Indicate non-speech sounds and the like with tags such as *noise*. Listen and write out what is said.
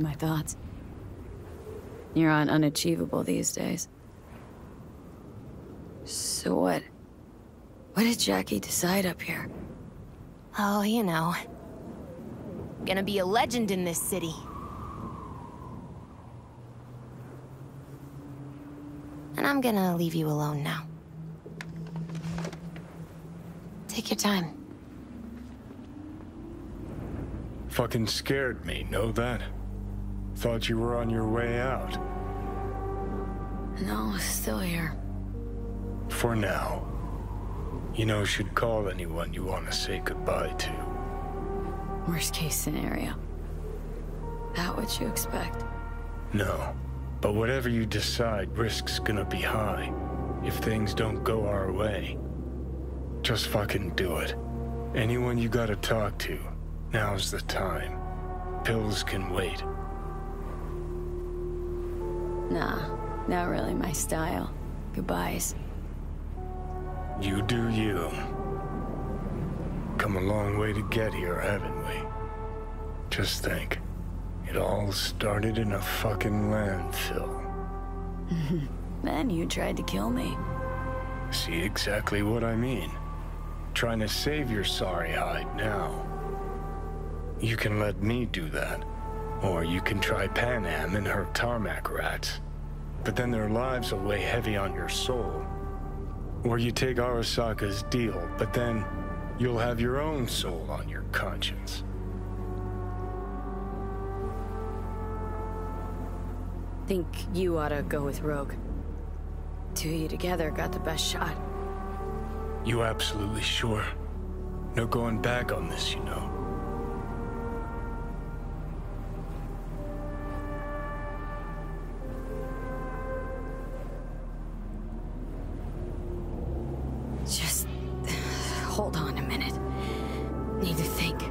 to my thoughts. You're on unachievable these days. So what? What did Jackie decide up here? Oh, you know. Gonna be a legend in this city. And I'm gonna leave you alone now. Take your time. Fucking scared me, know that? Thought you were on your way out. No, still here. For now. You know, should call anyone you want to say goodbye to. Worst case scenario. That what you expect? No. But whatever you decide, risk's gonna be high. If things don't go our way. Just fucking do it. Anyone you gotta talk to, now's the time. Pills can wait. Nah, not really my style. Goodbyes. You do you. Come a long way to get here, haven't we? Just think. It all started in a fucking landfill. *laughs* then you tried to kill me. See exactly what I mean. Trying to save your sorry hide now. You can let me do that. Or you can try Panam and her tarmac rats. But then their lives will weigh heavy on your soul. Or you take Arasaka's deal, but then you'll have your own soul on your conscience. Think you ought to go with Rogue. Two of you together got the best shot. You absolutely sure? No going back on this, you know. Hold on a minute. Need to think.